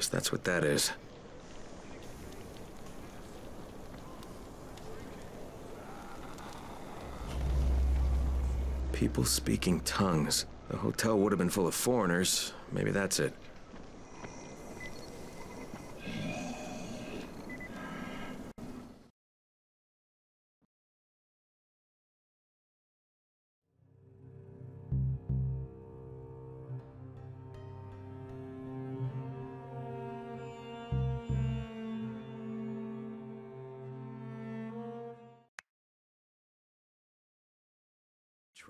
Guess that's what that is. People speaking tongues. The hotel would have been full of foreigners. Maybe that's it.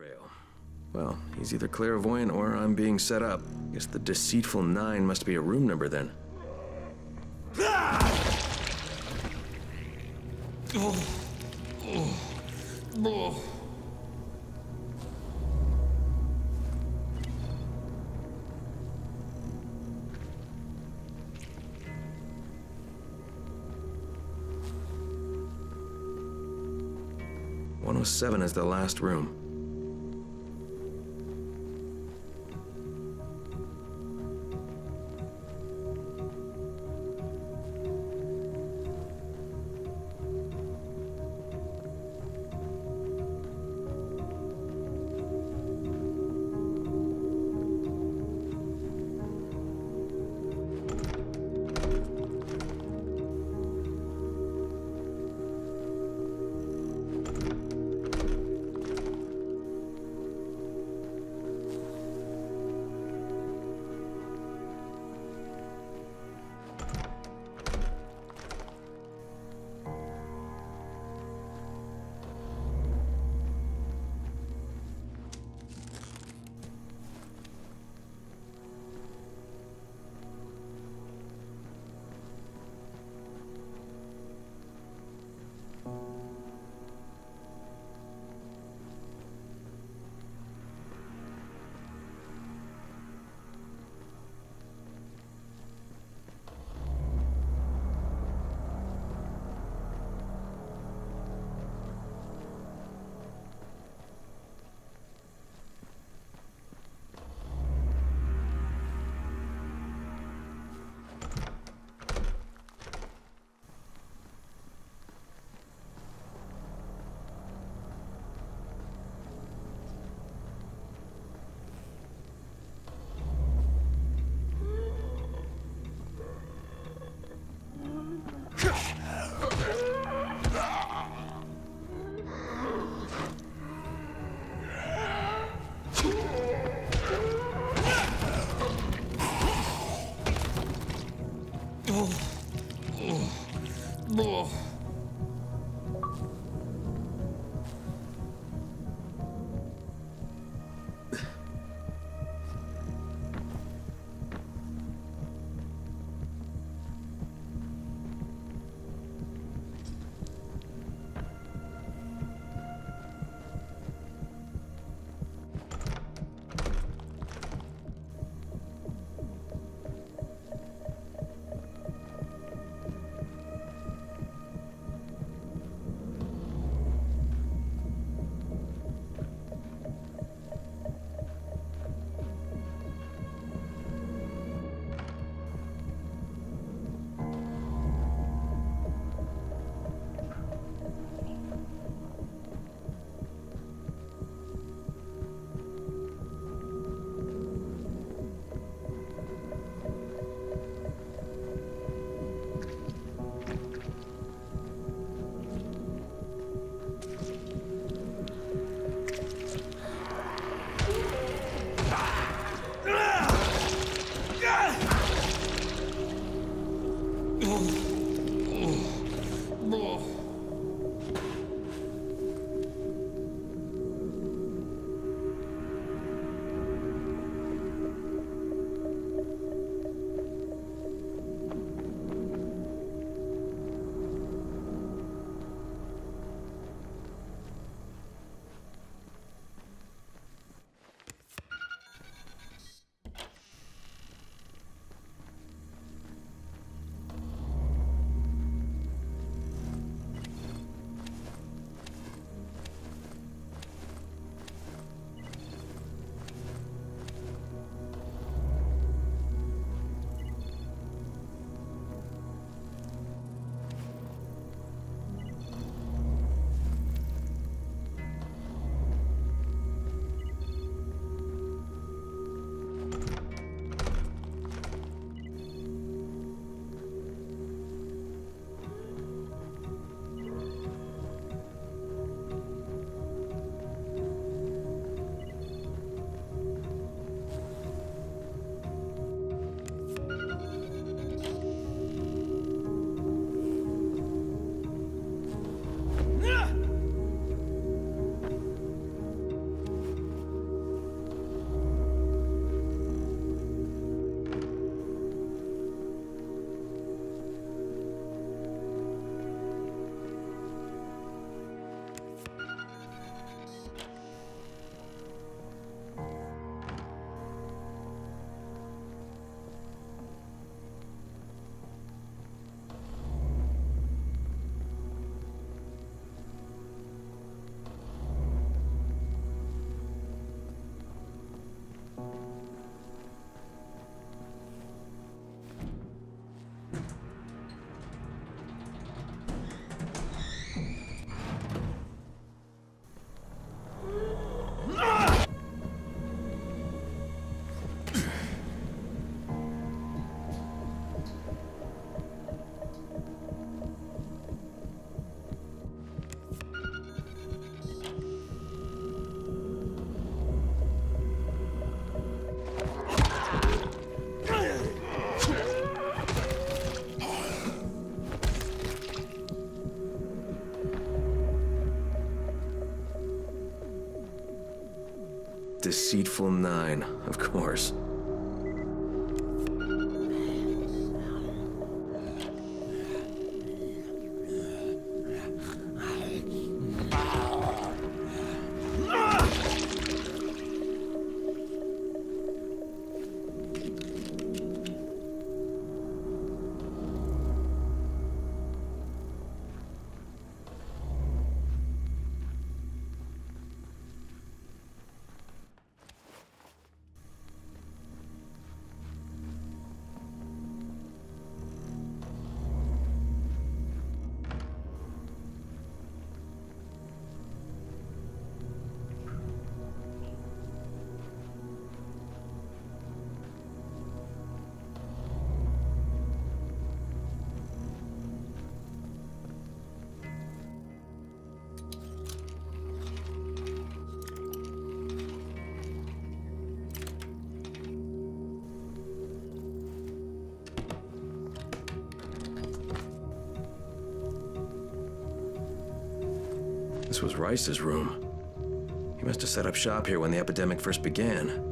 Trail. Well, he's either clairvoyant or I'm being set up. Guess the deceitful nine must be a room number then. One oh seven is the last room. Deceitful Nine, of course. This was Rice's room. He must have set up shop here when the epidemic first began.